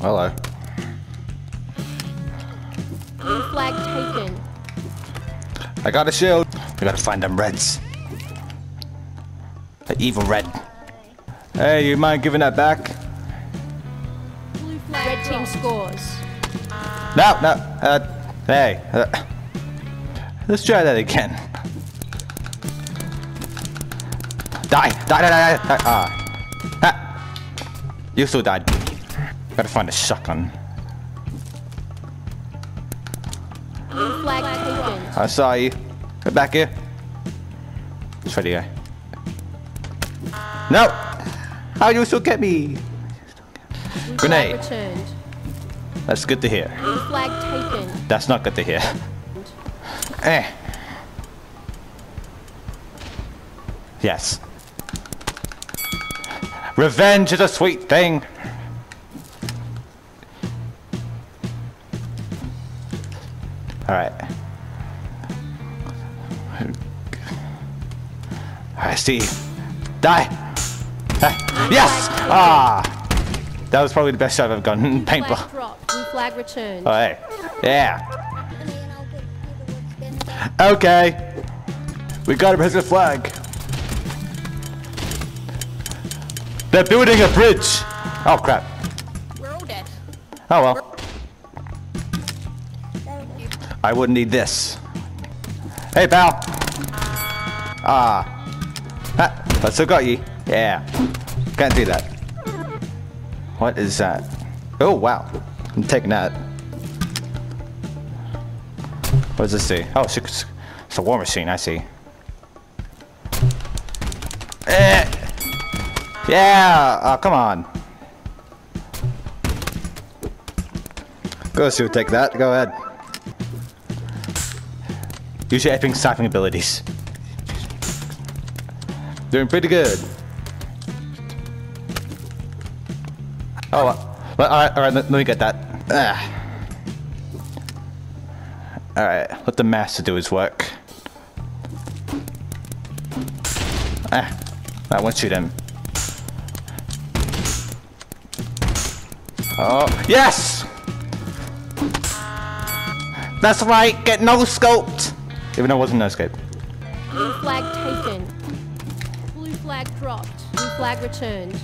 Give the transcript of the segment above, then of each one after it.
hello. Blue flag taken. I got a shield. We gotta find them reds. The evil red. Hey, you mind giving that back? Blue flag Red team scores. No, no. Uh, hey. Uh, let's try that again. Die! Die, die, die, die! die. Ah. ah. You still died. Gotta find a shotgun. I saw you. Get back here. Try to go. No! How you still get me? Grenade. That's good to hear. Flag taken. That's not good to hear. Eh. Yes. Revenge is a sweet thing. Alright. I see. Die! Ah, Yes! Ah! That was probably the best shot I've gotten in paintball. flag returned. Oh, hey. Yeah. Okay. We got a present flag. They're building a bridge. Oh, crap. We're all dead. Oh, well. I wouldn't need this. Hey, pal. Ah. Ah, I still got you. Yeah. Can't do that. What is that? Oh, wow. I'm taking that. What does this say? Oh, it's it's a war machine, I see. Eh. Yeah! Oh, come on. Go, Sue, take that. Go ahead. Use your epic sniping abilities. Doing pretty good. Oh, well, alright, alright, let, let me get that. Ah. Alright, let the master do his work. Ah, I won't shoot him. Oh, yes! That's right, get no scoped! Even though it wasn't no scope. Blue flag taken. Blue flag dropped. Blue flag returned.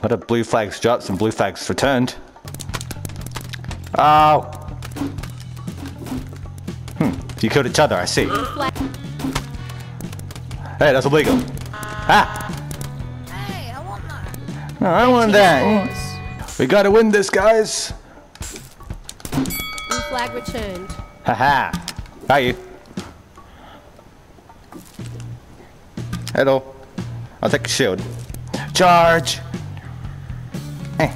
What a blue flags dropped and blue flags returned. Oh! Hmm, you killed each other, I see. Blue flag. Hey, that's illegal. Ah! Hey, I want that. No, I want that. We gotta win this, guys. Blue flag returned. Haha. How you? Hello. I'll take a shield. Charge. Eh.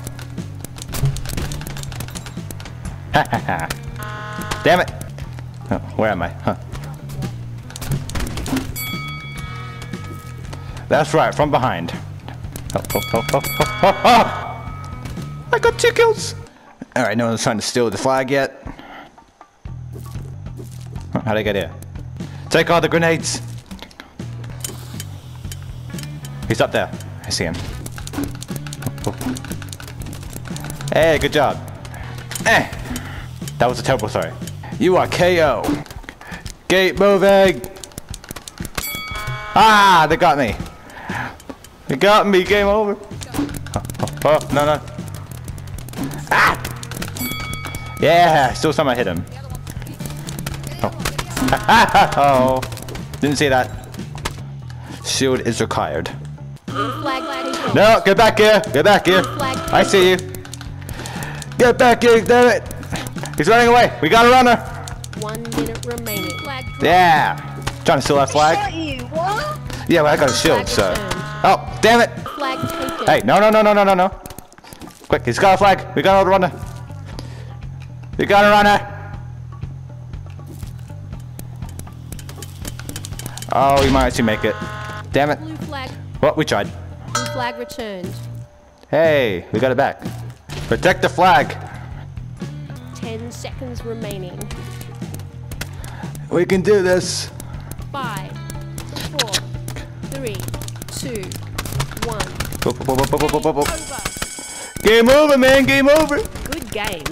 Ha ha ha. Damn it. Oh, where am I? Huh. That's right, from behind. Oh, oh, oh, oh, oh, oh, oh. I got two kills. All right, no one's trying to steal the flag yet. How'd I get here? Take all the grenades. He's up there. I see him. Oh, oh. Hey, good job. Eh. That was a terrible throw. You are KO. Gate moving. Ah, they got me. They got me. Game over. Oh, oh, oh, no, no. Ah! Yeah, still somehow hit him. oh, didn't see that. Shield is required. Flag. No, get back here. Get back here. I see you. Get back here, damn it. He's running away. We got a runner. One minute remaining. Yeah. Trying to steal that flag. Yeah, well, I got a shield, so. Oh, damn it. Hey, no, no, no, no, no, no, no. Quick, he's got a flag. We got a runner. We got a runner. Oh, we might actually make it. Damn it. Blue flag. Well, we tried. Blue flag returned. Hey, we got it back. Protect the flag. Ten seconds remaining. We can do this. Five, four, three, two, one. Go, go. Over. Game over, man. Game over. Good game.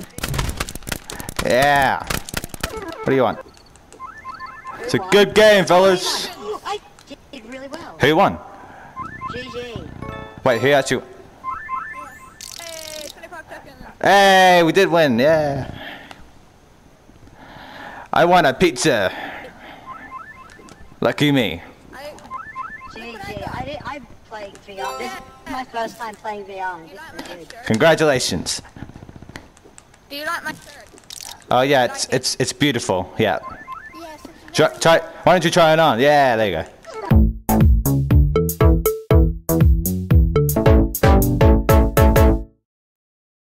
Yeah. What do you want? It's a good game, fellas. I did really well. Who won? GG. Wait, who actually? Hey, 25 seconds. Hey, we did win. Yeah. I want a pizza. Lucky me. I, GG. I did. I played VR. This is my first time playing VR. do you like my shirt? Congratulations. Do you like my shirt? Oh yeah, it's it's it's beautiful. Yeah. Yes. Try, try. Why don't you try it on? Yeah, there you go.